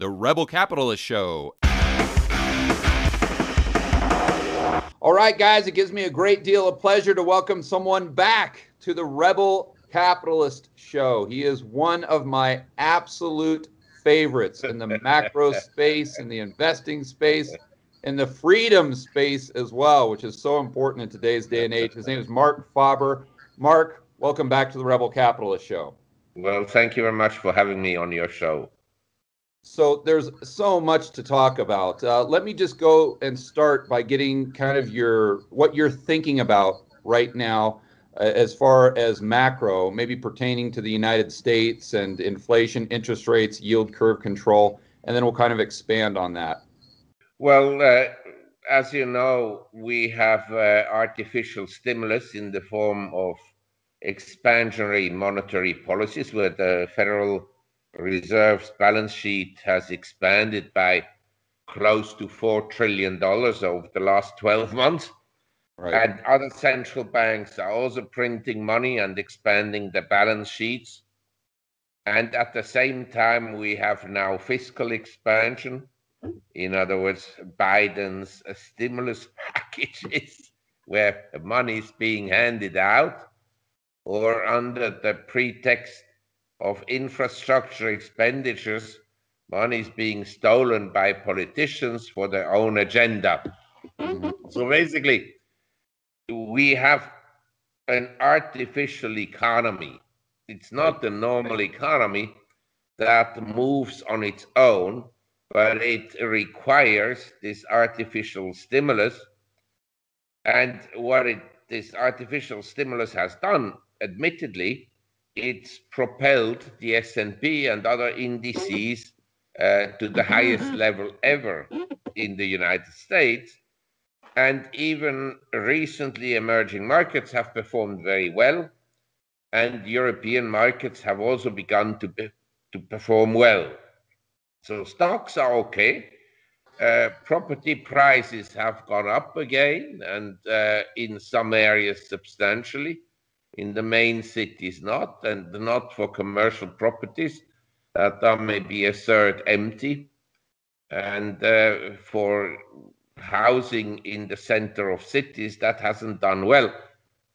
The Rebel Capitalist Show. All right, guys, it gives me a great deal of pleasure to welcome someone back to the Rebel Capitalist Show. He is one of my absolute favorites in the macro space, in the investing space, in the freedom space as well, which is so important in today's day and age. His name is Marc Faber. Marc, welcome back to the Rebel Capitalist Show. Well, thank you very much for having me on your show. So there's so much to talk about. Uh, let me just go and start by getting kind of your what you're thinking about right now uh, as far as macro, maybe pertaining to the United States and inflation, interest rates, yield curve control, and then we'll kind of expand on that. Well, uh, as you know, we have uh, artificial stimulus in the form of expansionary monetary policies where the Federal Reserve's balance sheet has expanded by close to $4 trillion over the last 12 months. Right. And other central banks are also printing money and expanding the balance sheets. And at the same time, we have now fiscal expansion. In other words, Biden's stimulus packages where money is being handed out or under the pretext of infrastructure expenditures, money is being stolen by politicians for their own agenda. Mm-hmm. So basically, we have an artificial economy. It's not the normal economy that moves on its own, but it requires this artificial stimulus. And what it, this artificial stimulus has done, admittedly, it's propelled the S&P and other indices uh, to the highest level ever in the United States. And even recently emerging markets have performed very well. And European markets have also begun to, be, to perform well. So stocks are okay. Uh, property prices have gone up again and uh, in some areas substantially in the main cities not, and not for commercial properties that are maybe a third empty. And uh, for housing in the center of cities, that hasn't done well.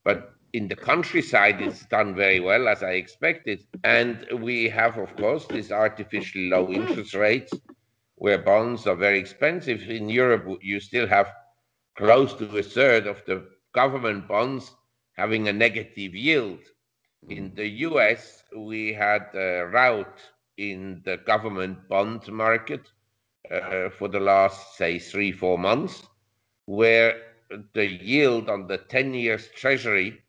But in the countryside, it's done very well, as I expected. And we have, of course, these artificially low interest rates where bonds are very expensive. In Europe, you still have close to a third of the government bonds having a negative yield. In the US, we had a rout in the government bond market uh, for the last, say, three, four months, where the yield on the 10 years treasury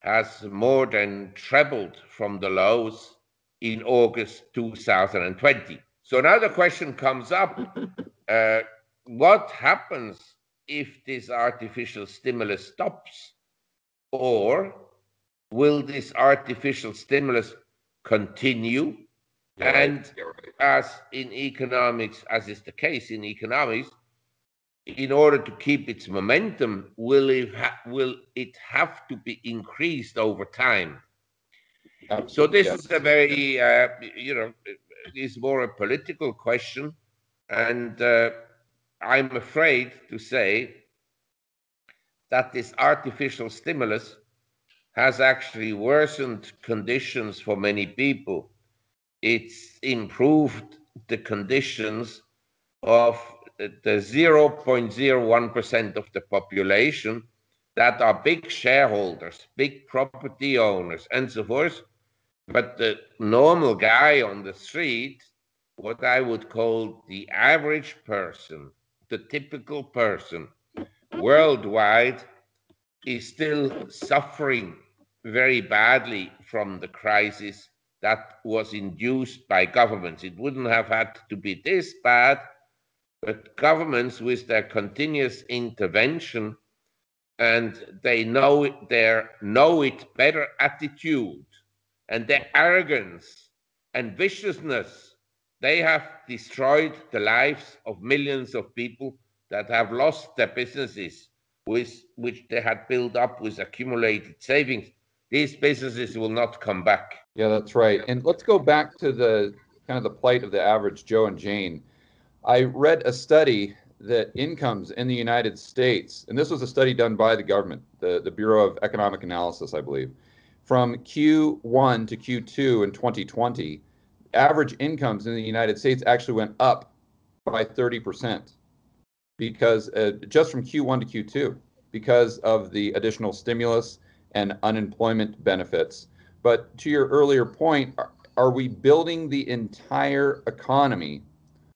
has more than trebled from the lows in August 2020. So now the question comes up uh, what happens if this artificial stimulus stops? Or will this artificial stimulus continue? Yeah, and right. as in economics, as is the case in economics, in order to keep its momentum, will it, ha- will it have to be increased over time? So this yes. is a very, uh, you know, it is more a political question, and uh, I'm afraid to say that this artificial stimulus has actually worsened conditions for many people. It's improved the conditions of the 0.01% of the population that are big shareholders, big property owners, and so forth. But the normal guy on the street, what I would call the average person, the typical person, worldwide is still suffering very badly from the crisis that was induced by governments. It wouldn't have had to be this bad, but governments with their continuous intervention and they know it, their know it better attitude and their arrogance and viciousness, they have destroyed the lives of millions of people that have lost their businesses with, which they had built up with accumulated savings. These businesses will not come back. Yeah, that's right. And let's go back to the kind of the plight of the average Joe and Jane. I read a study that incomes in the United States, and this was a study done by the government, the, the Bureau of Economic Analysis, I believe, from Q1 to Q2 in 2020, average incomes in the United States actually went up by 30% because uh, just from Q1 to Q2 because of the additional stimulus and unemployment benefits. But to your earlier point, are, are we building the entire economy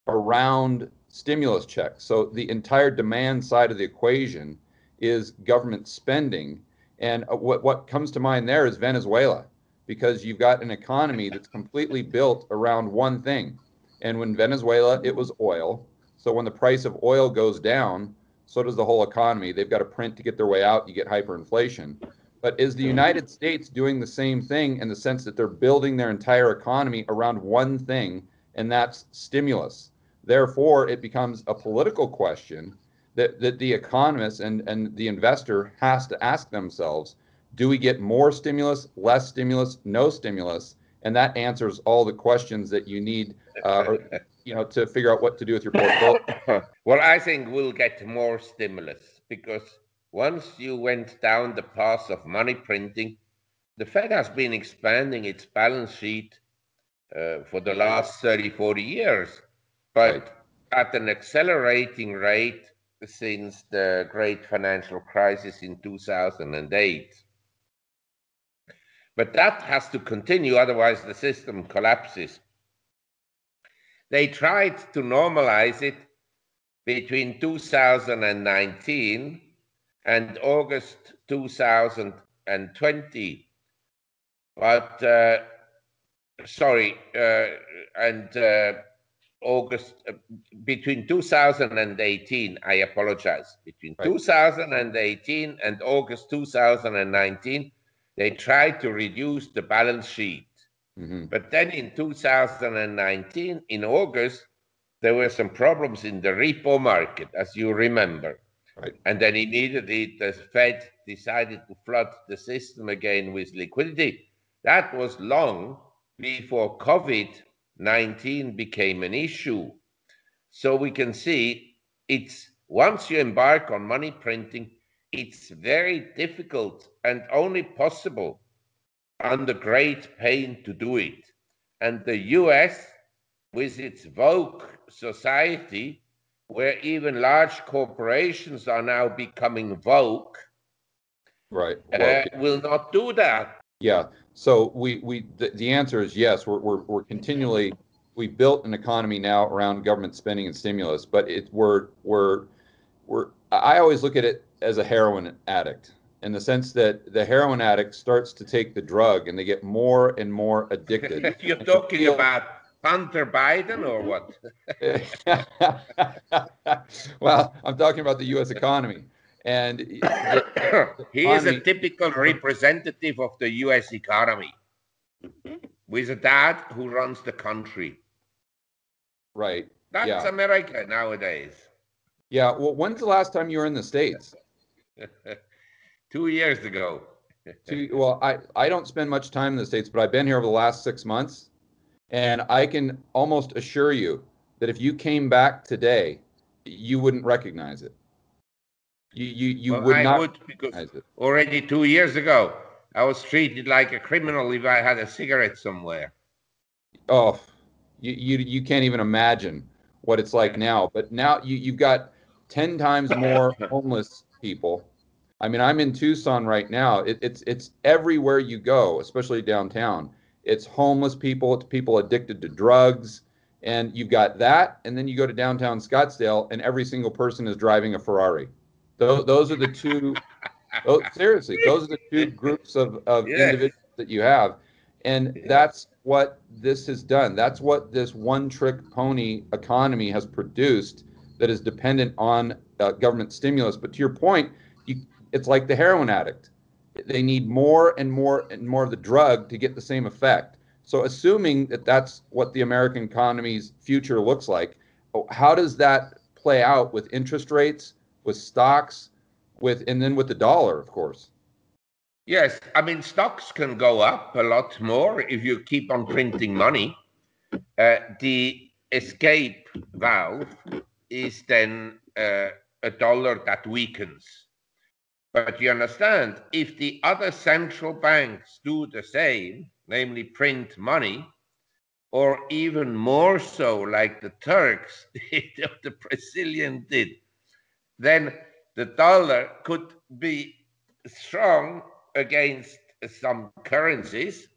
around stimulus checks? So the entire demand side of the equation is government spending. And uh, what, what comes to mind there is Venezuela, because you've got an economy that's completely built around one thing. And when Venezuela, it was oil. So when the price of oil goes down, so does the whole economy. They've got to print to get their way out. You get hyperinflation. But is the United States doing the same thing in the sense that they're building their entire economy around one thing, and that's stimulus? Therefore, it becomes a political question that, that the economist and, and the investor has to ask themselves do we get more stimulus, less stimulus, no stimulus? And that answers all the questions that you need uh, or, you know, to figure out what to do with your portfolio. well, I think we'll get more stimulus because once you went down the path of money printing, the Fed has been expanding its balance sheet uh, for the last 30, 40 years, but right. at an accelerating rate since the great financial crisis in 2008. But that has to continue, otherwise, the system collapses. They tried to normalize it between 2019 and August 2020. But, uh, sorry, uh, and uh, August, uh, between 2018, I apologize, between right. 2018 and August 2019, they tried to reduce the balance sheet. Mm-hmm. But then in 2019, in August, there were some problems in the repo market, as you remember. Right. And then immediately the Fed decided to flood the system again with liquidity. That was long before COVID 19 became an issue. So we can see it's once you embark on money printing, it's very difficult and only possible under great pain to do it. And the US, with its woke society, where even large corporations are now becoming woke, right, uh, will not do that. Yeah. So we we the, the answer is yes. We're, we're we're continually we built an economy now around government spending and stimulus, but it we're we're we're I always look at it as a heroin addict in the sense that the heroin addict starts to take the drug and they get more and more addicted. You're talking about Hunter Biden or what? well, I'm talking about the U.S. economy. And he is a typical representative of the U.S. economy with a dad who runs the country. Right. That's yeah. America nowadays. Yeah. Well, when's the last time you were in the States? Two years ago. Two, well, I, I don't spend much time in the States, but I've been here over the last six months. And I can almost assure you that if you came back today, you wouldn't recognize it. You you, you well, would I not would because it. already two years ago I was treated like a criminal if I had a cigarette somewhere. Oh, you you, you can't even imagine what it's like now. But now you you've got ten times more homeless people I mean, I'm in Tucson right now. It, it's it's everywhere you go, especially downtown. It's homeless people. It's people addicted to drugs, and you've got that. And then you go to downtown Scottsdale, and every single person is driving a Ferrari. Those, those are the two. those, seriously, those are the two groups of of yes. individuals that you have, and that's what this has done. That's what this one-trick pony economy has produced. That is dependent on uh, government stimulus. But to your point, you it's like the heroin addict. They need more and more and more of the drug to get the same effect. So, assuming that that's what the American economy's future looks like, how does that play out with interest rates, with stocks, with and then with the dollar, of course? Yes, I mean stocks can go up a lot more if you keep on printing money. uh, the escape valve is then uh, a dollar that weakens. But you understand, if the other central banks do the same, namely print money, or even more so, like the Turks did, or the Brazilian did, then the dollar could be strong against some currencies,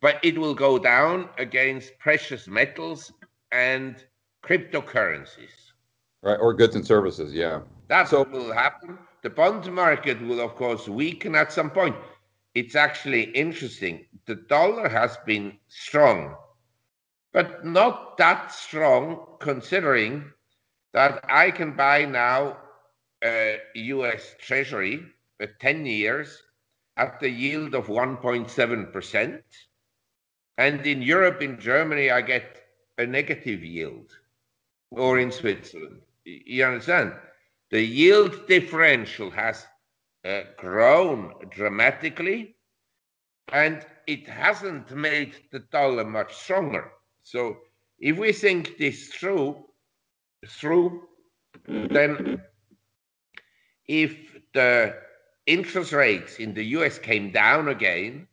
but it will go down against precious metals and cryptocurrencies. Right, or goods and services, yeah. That's so, what will happen. The bond market will, of course, weaken at some point. It's actually interesting. The dollar has been strong, but not that strong considering that I can buy now a US Treasury for 10 years at the yield of 1.7%. And in Europe, in Germany, I get a negative yield, or in Switzerland. You understand? The yield differential has uh, grown dramatically, and it hasn't made the dollar much stronger. So, if we think this through, through, then if the interest rates in the US came down again,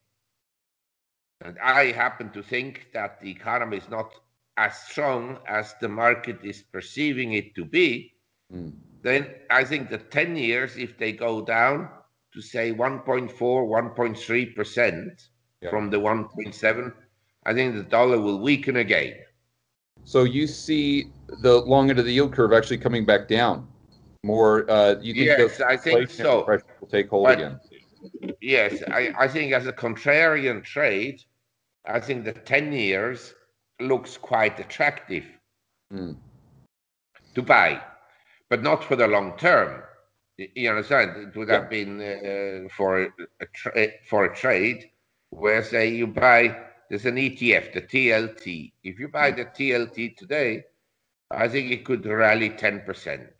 and I happen to think that the economy is not as strong as the market is perceiving it to be, mm. Then I think the 10 years, if they go down to say 1.4, 1.3% yeah. from the 1.7, I think the dollar will weaken again. So you see the long end of the yield curve actually coming back down more. Uh, you think yes, I think so. Will take hold but, again. Yes, I, I think as a contrarian trade, I think the ten years looks quite attractive mm. to buy, but not for the long term. You understand? It would have been uh, for a tra- for a trade where say you buy there's an ETF, the TLT. If you buy the TLT today, I think it could rally ten percent.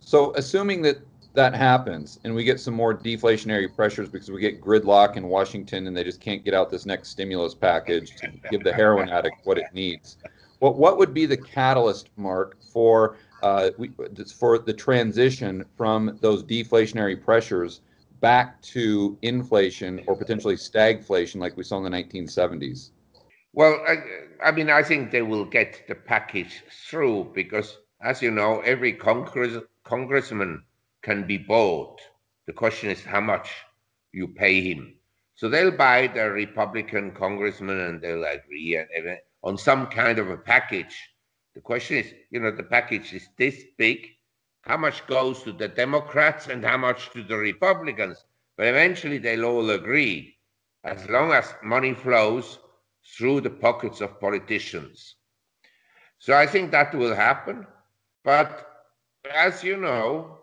So assuming that that happens and we get some more deflationary pressures because we get gridlock in Washington and they just can't get out this next stimulus package to give the heroin addict what it needs. What what would be the catalyst, Marc, for uh, we, for the transition from those deflationary pressures back to inflation or potentially stagflation like we saw in the 1970s? Well, I, I mean, I think they will get the package through because, as you know, every Congress congressman can be bought. The question is how much you pay him. So they'll buy the Republican congressman and they'll agree on some kind of a package. The question is, you know, the package is this big. How much goes to the Democrats and how much to the Republicans? But eventually they'll all agree as long as money flows through the pockets of politicians. So I think that will happen. But as you know,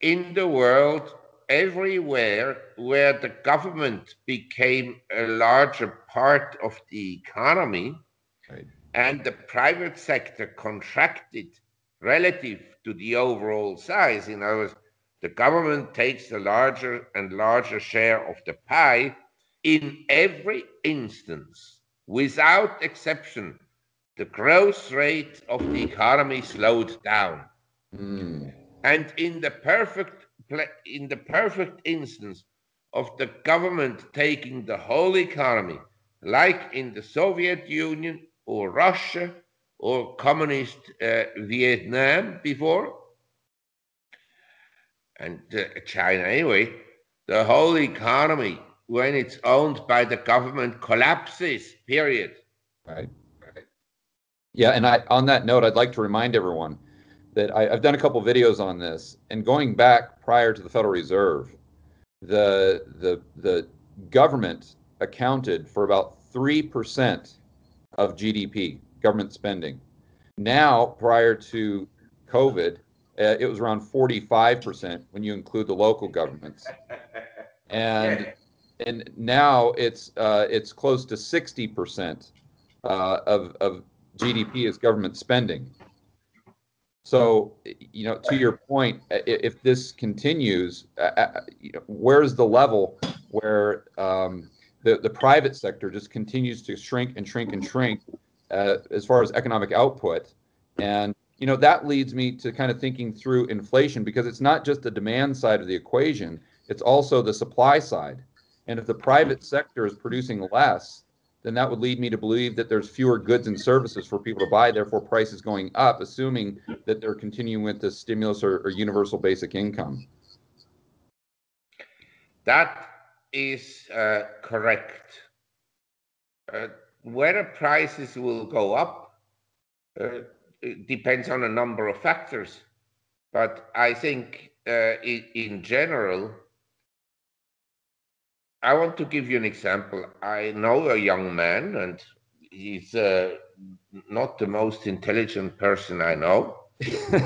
in the world, everywhere where the government became a larger part of the economy right. And the private sector contracted relative to the overall size, in other words, the government takes a larger and larger share of the pie in every instance, without exception, the growth rate of the economy slowed down. Mm. And in the perfect in the perfect instance of the government taking the whole economy, like in the Soviet Union or Russia or communist uh, Vietnam before, and uh, China anyway, the whole economy, when it's owned by the government, collapses. Period. Right. Yeah, and I, on that note, I'd like to remind everyone that I, have done a couple videos on this, and going back prior to the Federal Reserve, the the the government accounted for about three percent of GDP, government spending. Now, prior to COVID, uh, it was around 45% when you include the local governments, and and now it's uh, it's close to 60% uh, of of GDP is government spending. So, you know, to your point, if this continues, uh, uh, you know, where's the level where um, the, the private sector just continues to shrink and shrink and shrink uh, as far as economic output. And you know that leads me to kind of thinking through inflation because it's not just the demand side of the equation; it's also the supply side. And if the private sector is producing less, then that would lead me to believe that there's fewer goods and services for people to buy, therefore prices going up, assuming that they're continuing with the stimulus or, or universal basic income. That is uh, correct. Uh, whether prices will go up uh, depends on a number of factors. But I think uh, in, in general, I want to give you an example. I know a young man, and he's uh, not the most intelligent person I know.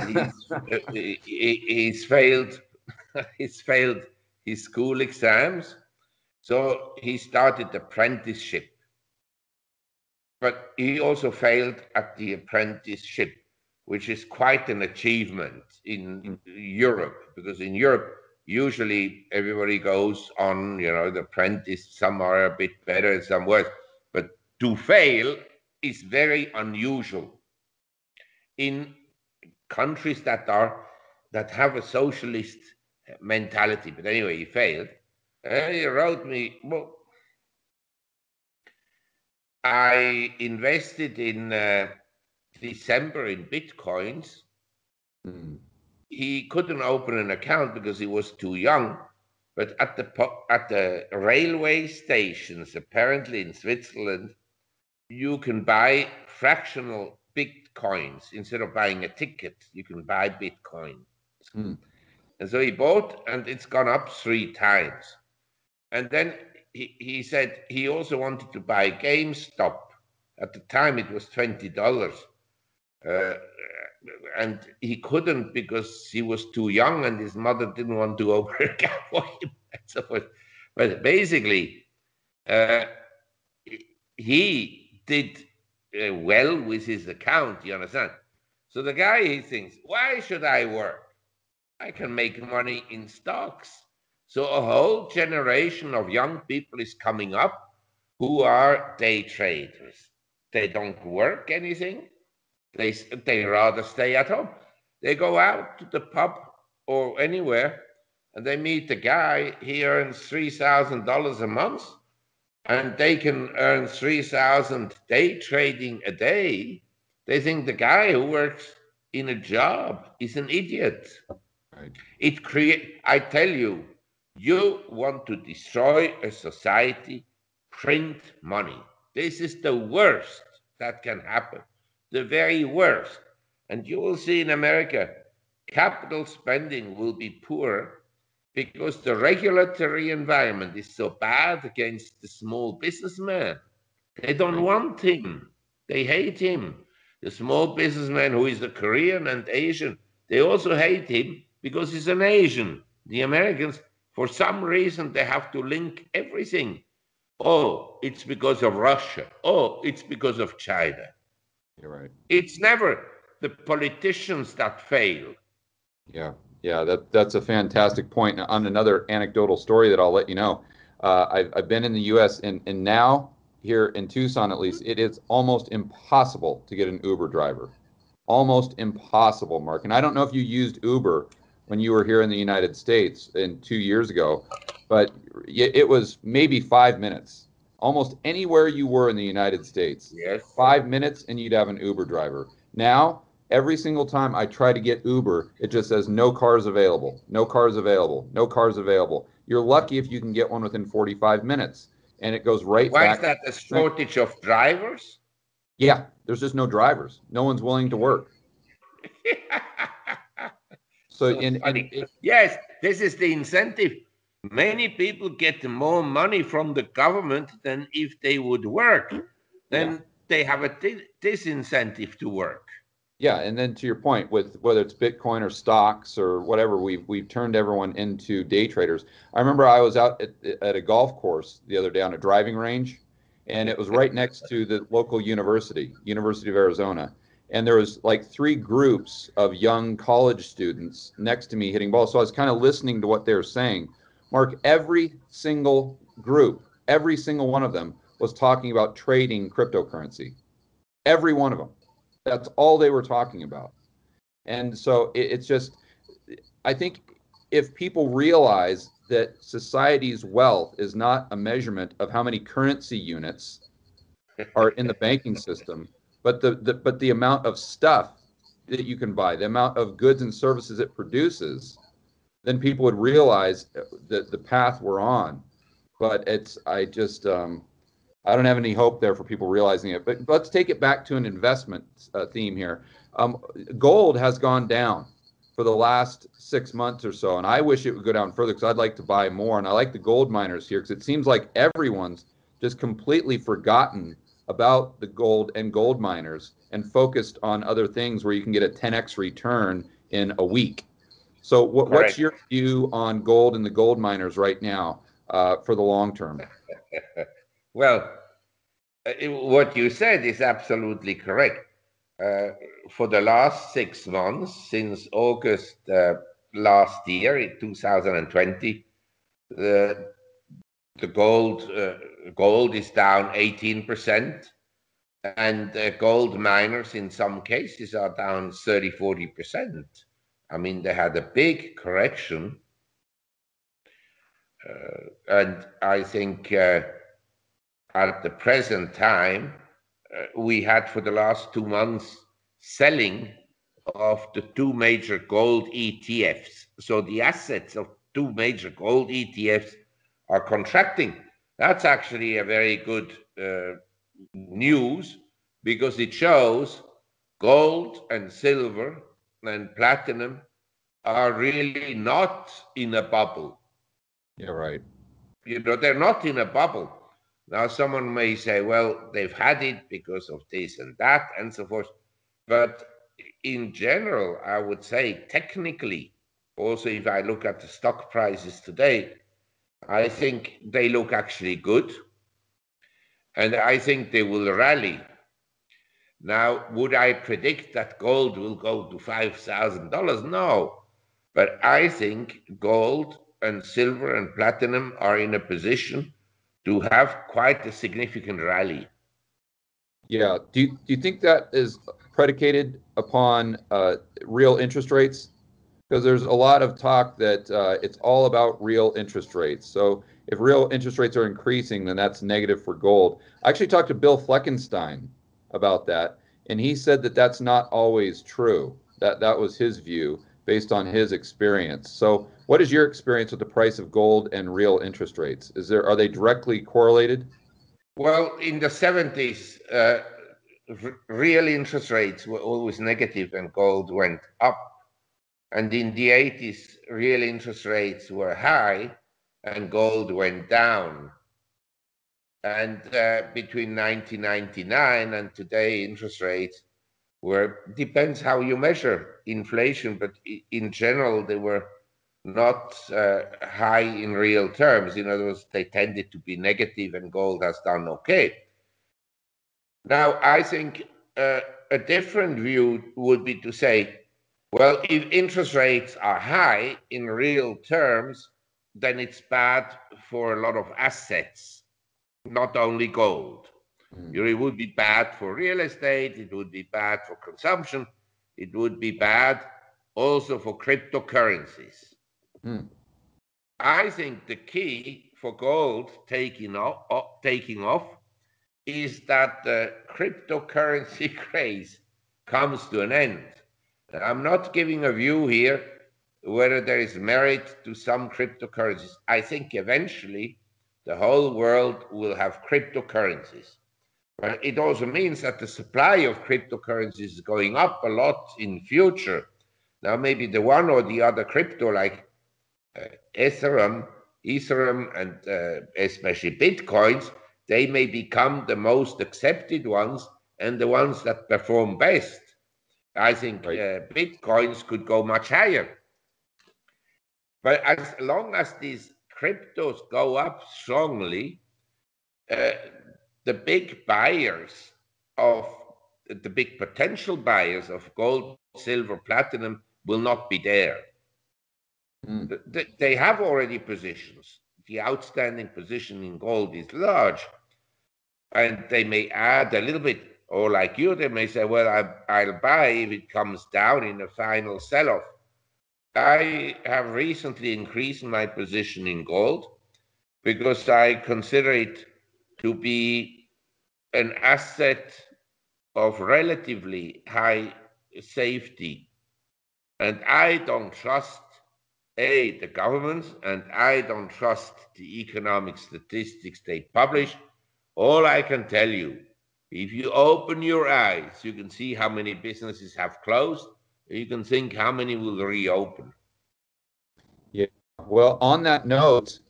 he's, uh, he, he's failed. he's failed his school exams, so he started apprenticeship. But he also failed at the apprenticeship, which is quite an achievement in, Europe, because in Europe usually everybody goes on, you know, the apprentice, some are a bit better some worse. But to fail is very unusual. In countries that are that have a socialist mentality, but anyway, he failed. And he wrote me, well, I invested in uh, December in bitcoins. Mm he couldn't open an account because he was too young. But at the at the railway stations, apparently in Switzerland, you can buy fractional bitcoins instead of buying a ticket. You can buy bitcoin. Hmm. And so he bought, and it's gone up three times. And then he, he said he also wanted to buy GameStop. At the time, it was twenty dollars. Uh, and he couldn't because he was too young and his mother didn't want to for him and so forth. But basically, uh, he did uh, well with his account, you understand? So the guy, he thinks, why should I work? I can make money in stocks. So a whole generation of young people is coming up who are day traders. They don't work anything they, they rather stay at home. They go out to the pub or anywhere and they meet a guy. He earns $3,000 a month and they can earn 3000 day trading a day. They think the guy who works in a job is an idiot. Right. It create I tell you, you want to destroy a society, print money. This is the worst that can happen the very worst. And you will see in America, capital spending will be poor because the regulatory environment is so bad against the small businessman. They don't want him. They hate him. The small businessman who is a Korean and Asian, they also hate him because he's an Asian. The Americans, for some reason, they have to link everything. Oh, it's because of Russia. Oh, it's because of China. You're right. It's never the politicians that fail. Yeah, yeah, that that's a fantastic point. On another anecdotal story that I'll let you know, uh, I've I've been in the U.S. and and now here in Tucson at least, it is almost impossible to get an Uber driver. Almost impossible, Marc. And I don't know if you used Uber when you were here in the United States in two years ago, but it was maybe five minutes almost anywhere you were in the United States. Yes. Five minutes and you'd have an Uber driver. Now, every single time I try to get Uber, it just says no cars available, no cars available, no cars available. You're lucky if you can get one within 45 minutes. And it goes right Why back. is that a shortage of drivers? Yeah, there's just no drivers. No one's willing to work. so, so in, in, yes, this is the incentive many people get more money from the government than if they would work. Then yeah. they have a disincentive to work. Yeah, and then to your point, with whether it's Bitcoin or stocks or whatever, we've we've turned everyone into day traders. I remember I was out at, at a golf course the other day on a driving range, and it was right next to the local university, University of Arizona, and there was like three groups of young college students next to me hitting balls. So I was kind of listening to what they were saying. Marc, every single group every single one of them was talking about trading cryptocurrency. Every one of them. That's all they were talking about. And so it, it's just, I think if people realize that society's wealth is not a measurement of how many currency units are in the banking system, but the, the but the amount of stuff that you can buy, the amount of goods and services it produces, then people would realize that the path we're on. But it's I just um, I don't have any hope there for people realizing it. But let's take it back to an investment uh, theme here. Um, gold has gone down for the last six months or so, and I wish it would go down further because I'd like to buy more. And I like the gold miners here because it seems like everyone's just completely forgotten about the gold and gold miners and focused on other things where you can get a 10x return in a week. So, what, what's your view on gold and the gold miners right now uh, for the long term? well, uh, what you said is absolutely correct. Uh, for the last six months, since August uh, last year, in 2020, the, the gold uh, gold is down 18%, and uh, gold miners in some cases are down 30 40%. I mean, they had a big correction. Uh, and I think at the present time, uh, we had for the last two months selling of the two major gold ETFs. So the assets of two major gold ETFs are contracting. That's actually a very good uh, news because it shows gold and silver and platinum are really not in a bubble. Yeah, right. You know, they're not in a bubble. Now, someone may say, well, they've had it because of this and that and so forth. But in general, I would say technically, also if I look at the stock prices today, I think they look actually good. And I think they will rally. Now, would I predict that gold will go to $5,000? No. But I think gold and silver and platinum are in a position to have quite a significant rally. Yeah. Do you, do you think that is predicated upon uh, real interest rates? Because there's a lot of talk that uh, it's all about real interest rates. So if real interest rates are increasing, then that's negative for gold. I actually talked to Bill Fleckenstein about that, and he said that that's not always true. That that was his view based on his experience. So what is your experience with the price of gold and real interest rates? Is there are they directly correlated? Well, in the 70s, uh, real interest rates were always negative and gold went up. And in the 80s, real interest rates were high and gold went down. And uh, between 1999 and today, interest rates were, depends how you measure inflation, but in general, they were not uh, high in real terms. In other words, they tended to be negative and gold has done okay. Now, I think uh, a different view would be to say, well, if interest rates are high in real terms, then it's bad for a lot of assets, not only gold. Mm. It would be bad for real estate, it would be bad for consumption, it would be bad also for cryptocurrencies. Mm. I think the key for gold taking off, taking off is that the cryptocurrency craze comes to an end. I'm not giving a view here whether there is merit to some cryptocurrencies. I think eventually the whole world will have cryptocurrencies. But it also means that the supply of cryptocurrencies is going up a lot in future. Now, maybe the one or the other crypto, like uh, Ethereum, Ethereum, and uh, especially Bitcoins, they may become the most accepted ones and the ones that perform best. I think right. uh, Bitcoins could go much higher. But as long as these cryptos go up strongly, uh, the big buyers of the big potential buyers of gold, silver, platinum will not be there. Mm. They have already positions. the outstanding position in gold is large. And they may add a little bit, or like you, they may say, well, I, I'll buy if it comes down in a final sell off. I have recently increased my position in gold because I consider it to be an asset of relatively high safety. And I don't trust a, the governments, and I don't trust the economic statistics they publish. All I can tell you, if you open your eyes, you can see how many businesses have closed. You can think how many will reopen. Yeah. Well, on that note,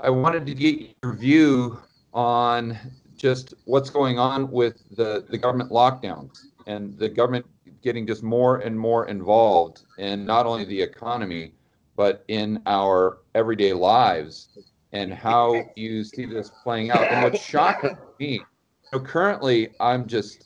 I wanted to get your view on just what's going on with the, the government lockdowns and the government getting just more and more involved in not only the economy, but in our everyday lives and how you see this playing out. And what's shocking me, so currently I'm just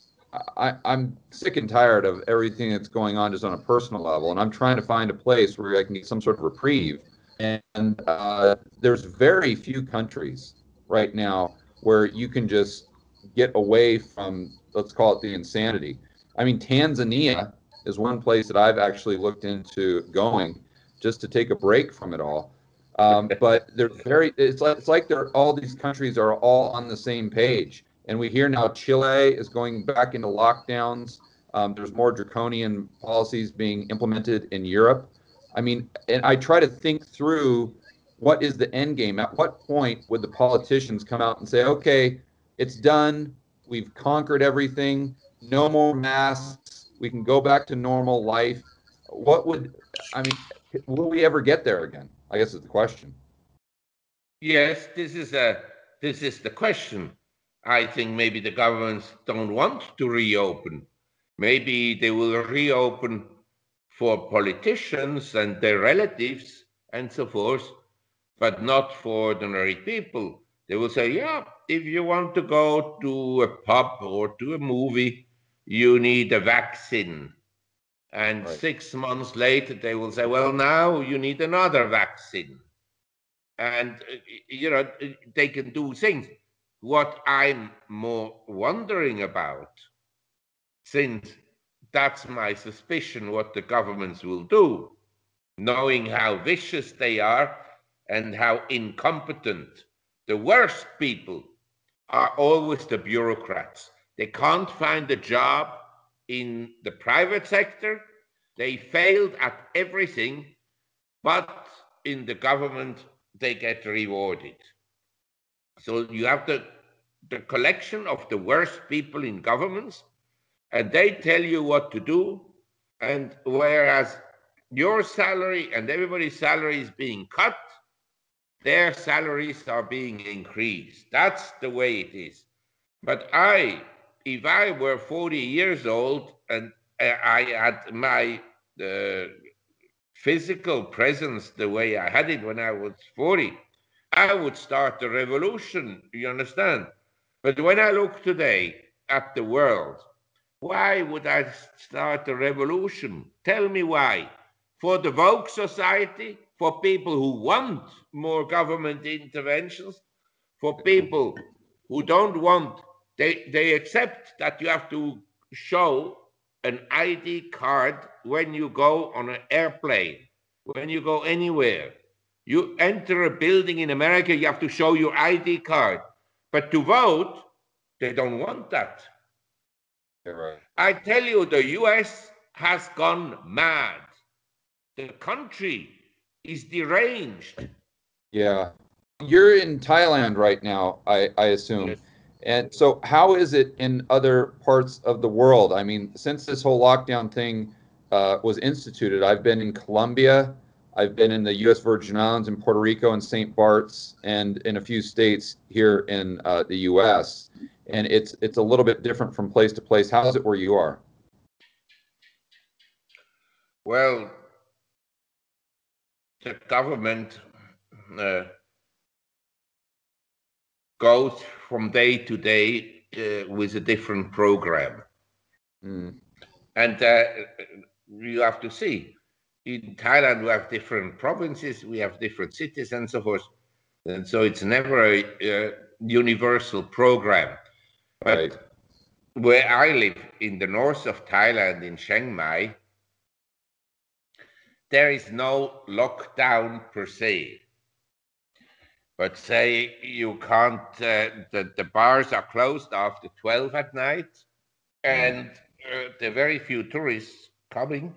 I, I'm sick and tired of everything that's going on just on a personal level, and I'm trying to find a place where I can get some sort of reprieve. And uh, there's very few countries right now where you can just get away from, let's call it the insanity. I mean, Tanzania is one place that I've actually looked into going just to take a break from it all. Um, but they're very. It's like it's like they're all these countries are all on the same page. And we hear now Chile is going back into lockdowns. Um, there's more draconian policies being implemented in Europe. I mean, and I try to think through what is the end game. At what point would the politicians come out and say, "Okay, it's done. We've conquered everything. No more masks. We can go back to normal life." What would I mean? will we ever get there again? I guess is the question. Yes, this is a this is the question. I think maybe the governments don't want to reopen. Maybe they will reopen for politicians and their relatives and so forth, but not for ordinary people. They will say, yeah, if you want to go to a pub or to a movie, you need a vaccine. And right. six months later, they will say, well, now you need another vaccine. And, uh, you know, they can do things. What I'm more wondering about, since that's my suspicion what the governments will do, knowing how vicious they are and how incompetent the worst people are always the bureaucrats. They can't find a job in the private sector. They failed at everything, but in the government, they get rewarded. So you have the, the collection of the worst people in governments, and they tell you what to do. And whereas your salary and everybody's salary is being cut, their salaries are being increased. That's the way it is. But I if I were 40 years old and I had my uh, physical presence the way I had it when I was 40, I would start a revolution. You understand? But when I look today at the world, why would I start a revolution? Tell me why. For the woke society, for people who want more government interventions, for people who don't want they, they accept that you have to show an ID card when you go on an airplane, when you go anywhere. You enter a building in America, you have to show your ID card. But to vote, they don't want that. Right. I tell you, the US has gone mad. The country is deranged. Yeah. You're in Thailand right now, I, I assume. Yes. And so, how is it in other parts of the world? I mean, since this whole lockdown thing uh, was instituted, I've been in Colombia, I've been in the U.S. Virgin Islands, in Puerto Rico, and St. Bart's, and in a few states here in uh, the U.S. And it's it's a little bit different from place to place. How is it where you are? Well, the government uh, goes from day to day uh, with a different program. Mm. And uh, you have to see, in Thailand, we have different provinces, we have different cities, and so forth. And so it's never a, a universal program. But Right. where I live in the north of Thailand, in Chiang Mai, there is no lockdown per se. But say you can't, uh, the, the bars are closed after 12 at night, and uh, there are very few tourists coming.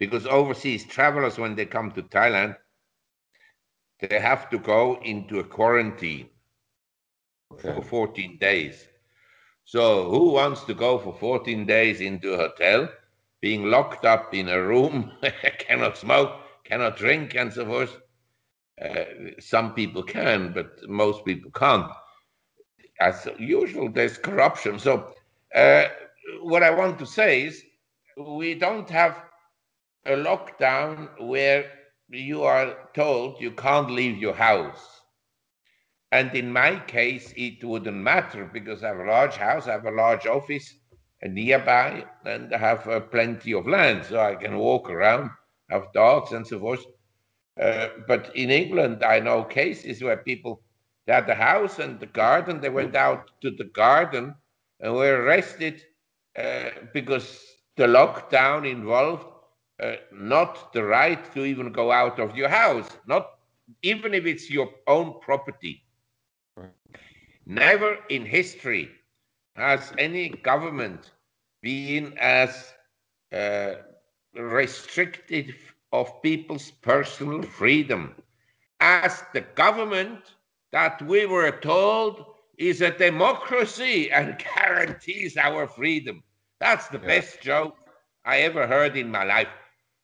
Because overseas travelers, when they come to Thailand, they have to go into a quarantine Okay. for 14 days. So, who wants to go for 14 days into a hotel, being locked up in a room, cannot smoke, cannot drink, and so forth? Uh, some people can, but most people can't. As usual, there's corruption. So, uh, what I want to say is, we don't have a lockdown where you are told you can't leave your house. And in my case, it wouldn't matter because I have a large house, I have a large office nearby, and I have uh, plenty of land, so I can walk around, have dogs and so forth. Uh, but in England, I know cases where people they had the house and the garden, they went out to the garden and were arrested uh, because the lockdown involved uh, not the right to even go out of your house, not even if it's your own property. Never in history has any government been as uh, restrictive of people's personal freedom as the government that we were told is a democracy and guarantees our freedom. That's the Yeah. best joke I ever heard in my life.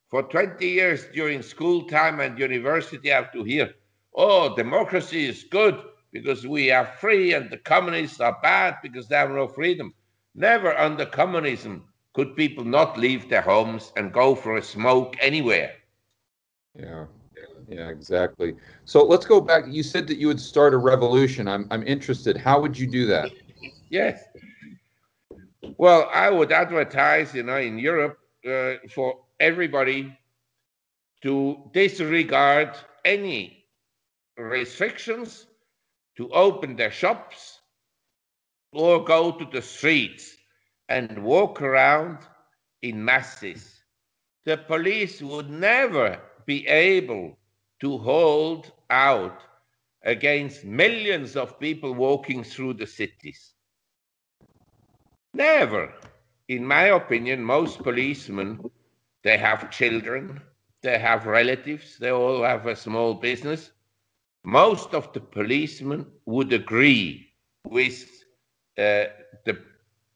For 20 years during school time and university, I have to hear, oh, democracy is good because we are free and the communists are bad because they have no freedom. Never under communism could people not leave their homes and go for a smoke anywhere. Yeah. Yeah, exactly. So let's go back. You said that you would start a revolution. I'm I'm interested. How would you do that? Yes. Well, I would advertise, you know, in Europe uh, for everybody to disregard any restrictions, to open their shops or go to the streets and walk around in masses. The police would never be able to hold out against millions of people walking through the cities. Never. In my opinion, most policemen, they have children, they have relatives, they all have a small business. Most of the policemen would agree with uh, the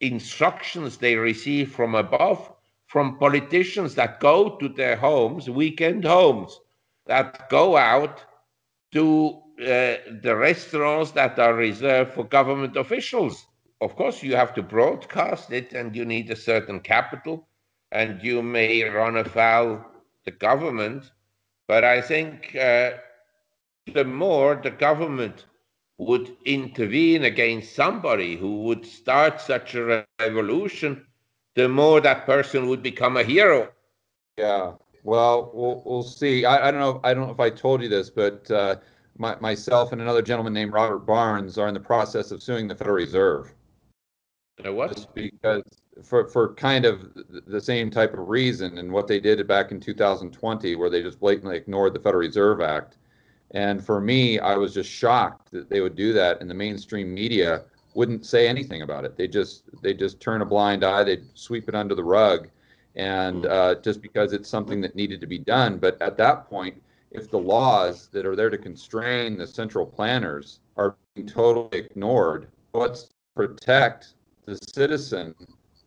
instructions they receive from above from politicians that go to their homes, weekend homes, that go out to uh, the restaurants that are reserved for government officials. Of course, you have to broadcast it and you need a certain capital and you may run afoul the government. But I think uh, the more the government would intervene against somebody who would start such a revolution, the more that person would become a hero. Yeah. Well, we'll we'll see. I, I don't know. I don't know if I told you this, but uh, my, myself and another gentleman named Robert Barnes are in the process of suing the Federal Reserve. What? Just because for for kind of the same type of reason and what they did back in 2020 where they just blatantly ignored the Federal Reserve Act. And for me, I was just shocked that they would do that and the mainstream media wouldn't say anything about it. They just they just turn a blind eye, they'd sweep it under the rug and uh, just because it's something that needed to be done. But at that point, if the laws that are there to constrain the central planners are being totally ignored, what's protect the citizen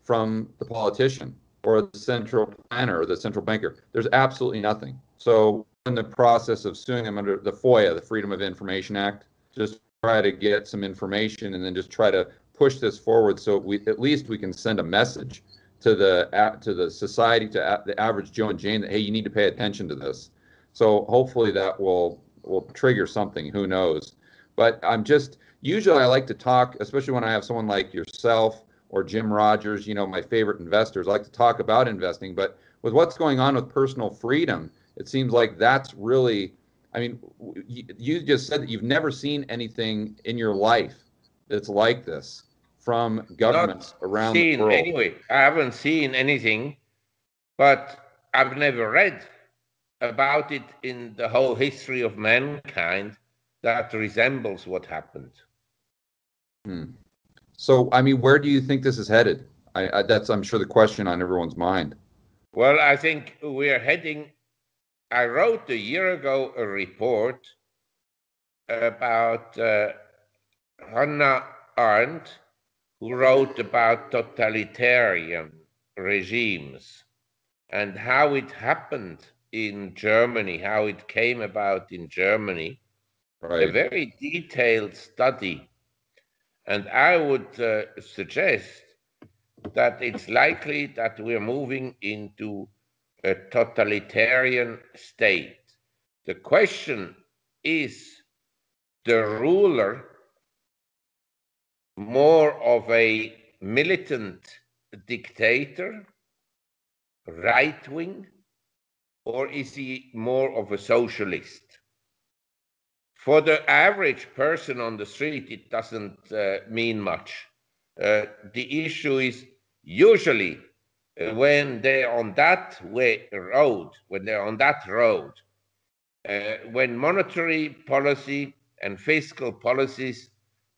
from the politician or the central planner or the central banker? There's absolutely nothing. So in the process of suing them under the FOIA, the Freedom of Information Act, just try to get some information and then just try to push this forward so we at least we can send a message to the to the society to the average Joe and Jane that hey you need to pay attention to this. So hopefully that will will trigger something. Who knows? But I'm just usually I like to talk, especially when I have someone like yourself or Jim Rogers, you know, my favorite investors. I like to talk about investing, but with what's going on with personal freedom, it seems like that's really I mean, you, just said that you've never seen anything in your life that's like this from governments Not around seen the world. Anyway, I haven't seen anything, but I've never read about it in the whole history of mankind that resembles what happened. Hmm. So, I mean, where do you think this is headed? I, I, that's, I'm sure, the question on everyone's mind. Well, I think we're heading. I wrote a year ago a report about uh, Hannah Arendt, who wrote about totalitarian regimes and how it happened in Germany, how it came about in Germany. Right. A very detailed study. And I would uh, suggest that it's likely that we're moving into a totalitarian state. The question is the ruler more of a militant dictator, right wing, or is he more of a socialist? For the average person on the street, it doesn't uh, mean much. Uh, the issue is usually uh, when they're on that way road, when they're on that road, uh, when monetary policy and fiscal policies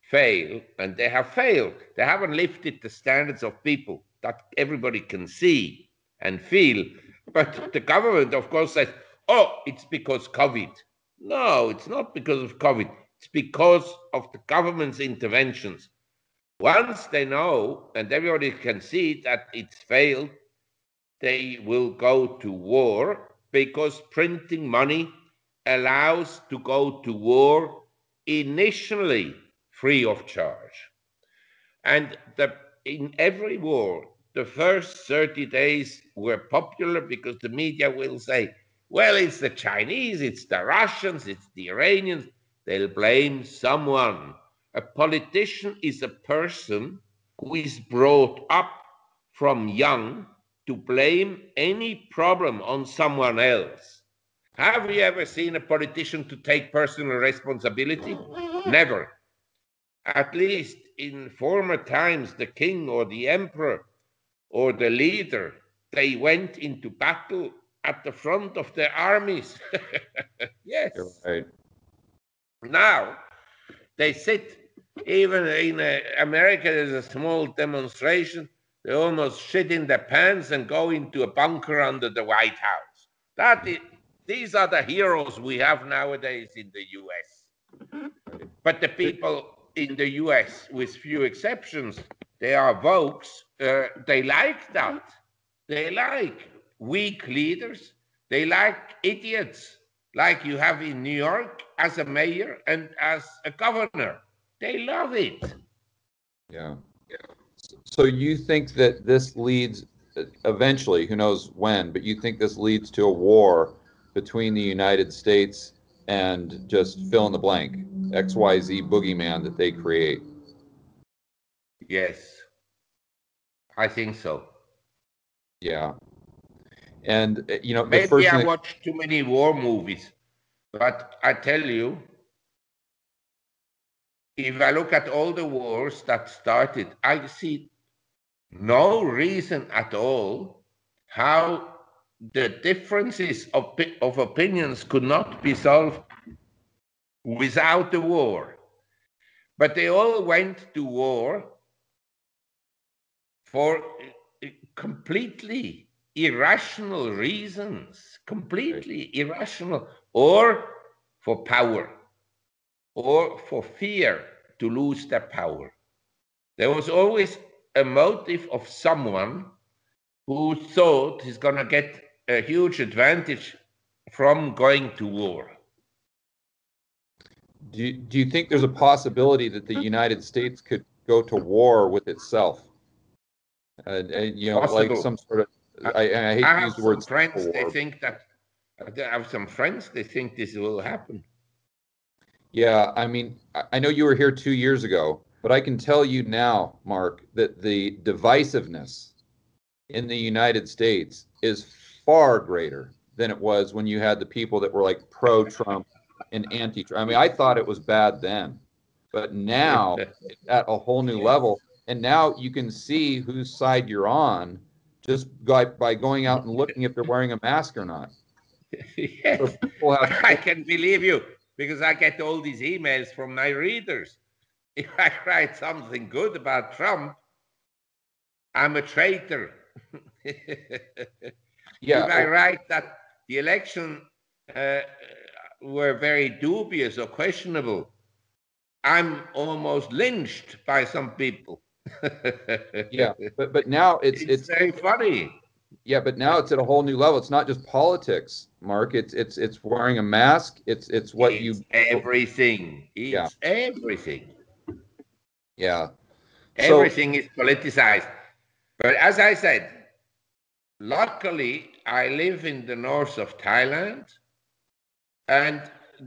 fail, and they have failed, they haven't lifted the standards of people that everybody can see and feel. But the government, of course, says, oh, it's because COVID. No, it's not because of COVID. It's because of the government's interventions. Once they know, and everybody can see that it's failed, they will go to war because printing money allows to go to war initially free of charge. And the, in every war, the first 30 days were popular because the media will say, well, it's the Chinese, it's the Russians, it's the Iranians. They'll blame someone. A politician is a person who is brought up from young to blame any problem on someone else. Have you ever seen a politician to take personal responsibility? Never. At least in former times, the king or the emperor or the leader, they went into battle at the front of their armies. yes. Right. Now they sit. Even in uh, America, there's a small demonstration. They almost shit in their pants and go into a bunker under the White House. That is, these are the heroes we have nowadays in the U.S. But the people in the U.S., with few exceptions, they are vokes. Uh, they like that. They like weak leaders. They like idiots, like you have in New York as a mayor and as a governor. They love it. Yeah. So you think that this leads eventually, who knows when, but you think this leads to a war between the United States and just fill in the blank, XYZ boogeyman that they create? Yes, I think so. Yeah. And, uh, you know, Maybe first I watch too many war movies, but I tell you, if I look at all the wars that started, I see no reason at all how the differences of, of opinions could not be solved without the war. But they all went to war for uh, completely irrational reasons, completely irrational, or for power, or for fear to lose their power. There was always a motive of someone who thought he's going to get a huge advantage from going to war. Do you, do you think there's a possibility that the hmm? United States could go to war with itself? And, and you know, like some sort of, I, I hate I to use the word friends, they think that, I have some friends, they think this will happen. Yeah, I mean, I- know you were here two years ago, but I can tell you now, Marc, that the divisiveness in the United States is far greater than it was when you had the people that were like pro-Trump and anti. Trump. I mean, I thought it was bad then, but now it's at a whole new level. And now you can see whose side you're on just by, by going out and looking if they're wearing a mask or not. yes. So have- I can believe you because I get all these emails from my readers. If I write something good about Trump, I'm a traitor. yeah, If I write that the election uh, were very dubious or questionable, I'm almost lynched by some people. yeah, but but now it's it's, it's very funny. yeah, but now it's at a whole new level. It's not just politics, Marc. It's it's it's wearing a mask. It's it's what you everything. It's Yeah. everything. yeah. So- Everything is politicized. But as I said, luckily I live in the north of Thailand, and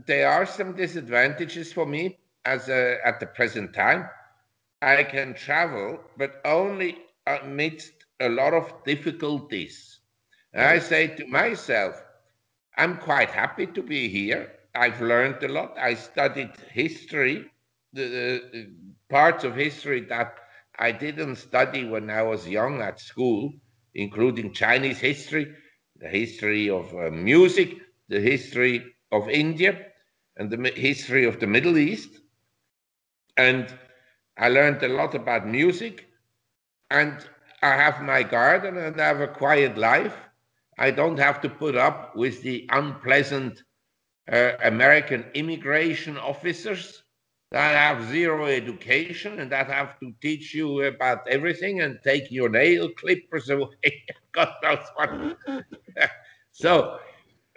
there are some disadvantages for me as a, at the present time. I can travel, but only amidst a lot of difficulties. And I say to myself, I'm quite happy to be here. I've learned a lot. I studied history, the, the parts of history that I didn't study when I was young at school, including Chinese history, the history of uh, music, the history of India, and the history of the Middle East. And I learned a lot about music, and I have my garden and I have a quiet life. I don't have to put up with the unpleasant uh, American immigration officers that have zero education and that have to teach you about everything and take your nail clippers away. God knows what. so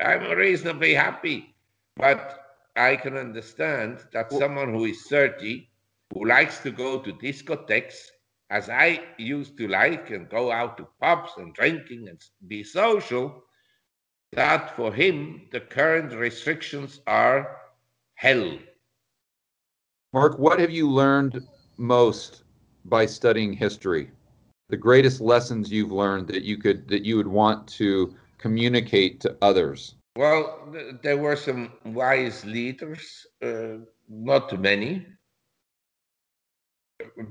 I'm reasonably happy, but I can understand that someone who is 30 who likes to go to discotheques as I used to like and go out to pubs and drinking and be social, that for him the current restrictions are hell. Marc, what have you learned most by studying history? The greatest lessons you've learned that you could that you would want to communicate to others. Well, th- there were some wise leaders, uh, not too many.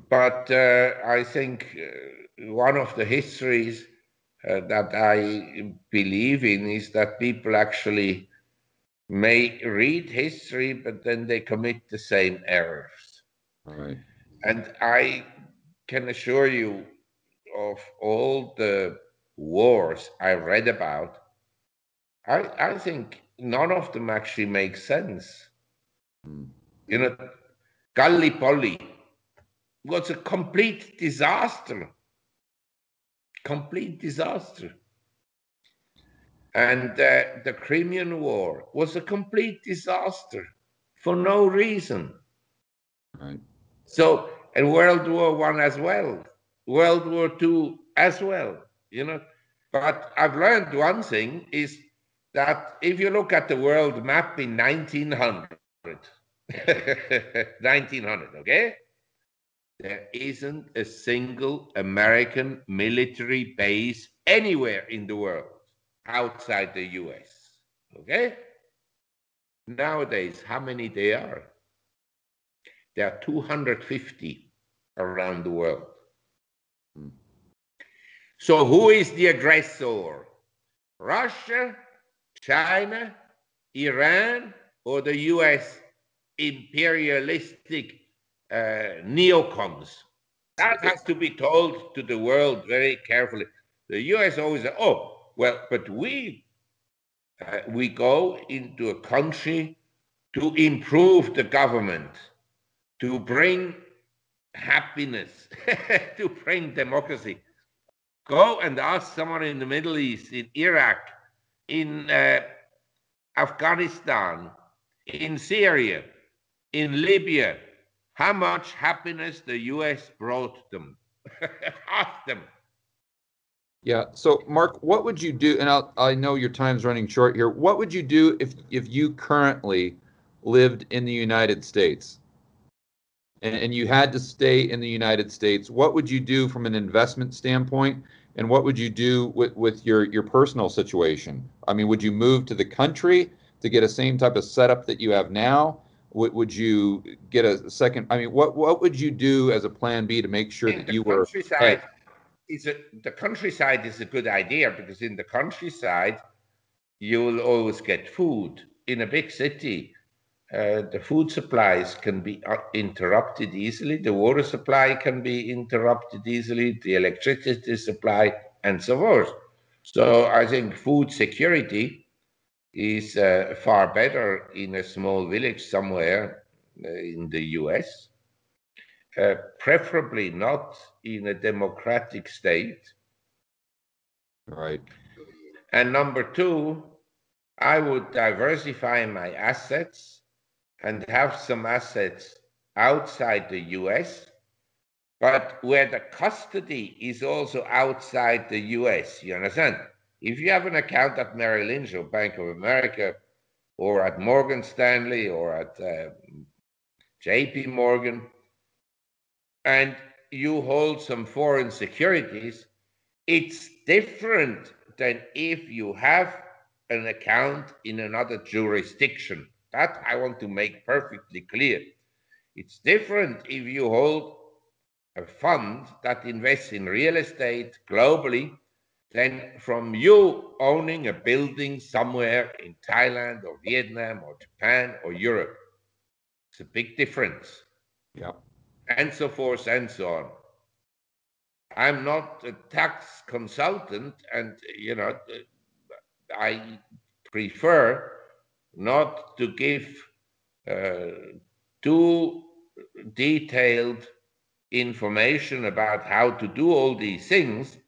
But uh, I think uh, one of the histories uh, that I believe in is that people actually may read history, but then they commit the same errors. Right. And I can assure you of all the wars I read about, I, I think none of them actually make sense. Mm. You know, Gallipoli was a complete disaster. Complete disaster. And uh, the Crimean War was a complete disaster for no reason. Right. So, and World War One as well, World War Two as well, you know. But I've learned one thing is that if you look at the world map in 1900, 1900, okay, there isn't a single American military base anywhere in the world outside the US, okay? Nowadays, how many there are? There are 250 around the world. Hmm. So, who is the aggressor? Russia, China, Iran, or the US imperialistic neocons? That has to be told to the world very carefully. The US always say, oh, well, but we uh, we go into a country to improve the government, to bring happiness, to bring democracy. Go and ask someone in the Middle East, in Iraq, in uh, Afghanistan, in Syria, in Libya, how much happiness the US brought them. ask them. Yeah. So, Marc, what would you do? And I'll, I know your time's running short here. What would you do if if you currently lived in the United States and, and you had to stay in the United States? What would you do from an investment standpoint? And what would you do with, with your, your personal situation? I mean, would you move to the country to get a same type of setup that you have now? Would, would you get a second? I mean, what what would you do as a plan B to make sure In that you were? is a, the countryside is a good idea because in the countryside you will always get food. In a big city, uh, the food supplies can be uh, interrupted easily. The water supply can be interrupted easily. The electricity supply and so forth. So I think food security is uh, far better in a small village somewhere uh, in the US, uh, preferably not in a democratic state. Right. And number two, I would diversify my assets and have some assets outside the US, but where the custody is also outside the US. You understand? If you have an account at Merrill Lynch or Bank of America or at Morgan Stanley or at uh, JP Morgan, and you hold some foreign securities, it's different than if you have an account in another jurisdiction. That I want to make perfectly clear. It's different if you hold a fund that invests in real estate globally than from you owning a building somewhere in Thailand or Vietnam or Japan or Europe. It's a big difference. Yeah. And so forth and so on. I'm not a tax consultant, and you know, I prefer not to give uh, too detailed information about how to do all these things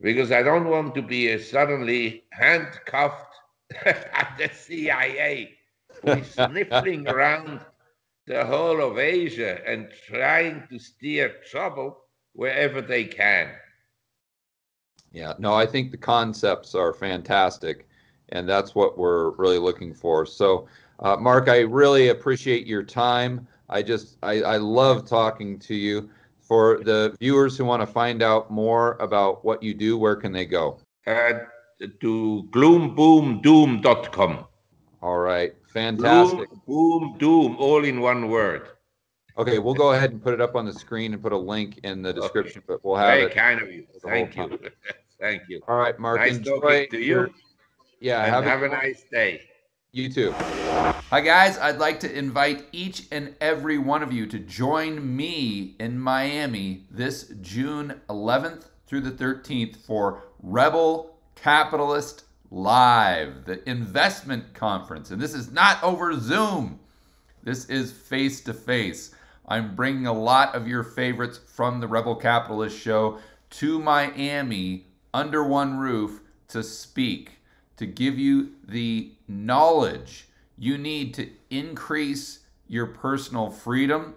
because I don't want to be a suddenly handcuffed at the CIA who is sniffling around the whole of Asia and trying to steer trouble wherever they can. Yeah, no, I think the concepts are fantastic, and that's what we're really looking for. So, uh, Marc, I really appreciate your time. I just, I, I love talking to you. For the viewers who want to find out more about what you do, where can they go? Uh, to gloomboomdoom.com. All right, fantastic. Gloom, boom, doom, all in one word. Okay, we'll go ahead and put it up on the screen and put a link in the description, but we'll have Very it. kind of you. Thank you. Thank you. All right, Marc, Nice enjoy. talking to you. your- Yeah, have, have a, a nice day. you too. Hi, guys. I'd like to invite each and every one of you to join me in Miami this June 11th through the 13th for Rebel Capitalist Live, the investment conference. And this is not over Zoom, this is face to face. I'm bringing a lot of your favorites from the Rebel Capitalist Show to Miami under one roof to speak, to give you the knowledge you need to increase your personal freedom,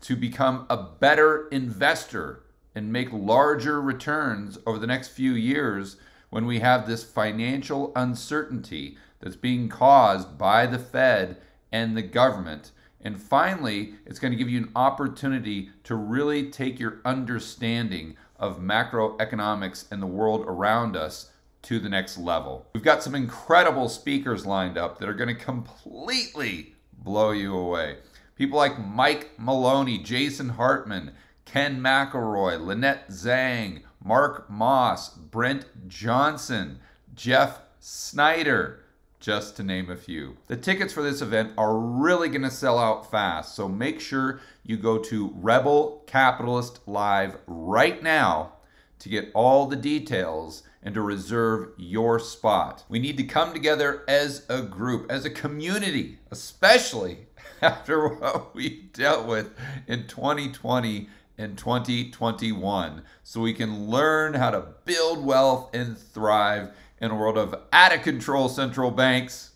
to become a better investor and make larger returns over the next few years when we have this financial uncertainty that's being caused by the Fed and the government. And finally, it's going to give you an opportunity to really take your understanding of macroeconomics and the world around us to the next level. We've got some incredible speakers lined up that are going to completely blow you away. People like Mike Maloney, Jason Hartman, Ken McElroy, Lynette Zhang, Mark Moss, Brent Johnson, Jeff Snider, just to name a few. The tickets for this event are really going to sell out fast, so make sure you go to Rebel Capitalist Live right now to get all the details and to reserve your spot. We need to come together as a group, as a community, especially after what we dealt with in 2020 and 2021, so we can learn how to build wealth and thrive in a world of out of control central banks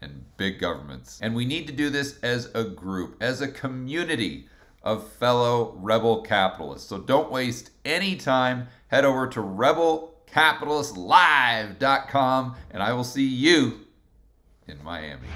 and big governments. And we need to do this as a group, as a community of fellow rebel capitalists. So don't waste any time. Head over to rebelcapitalistlive.com and I will see you in Miami.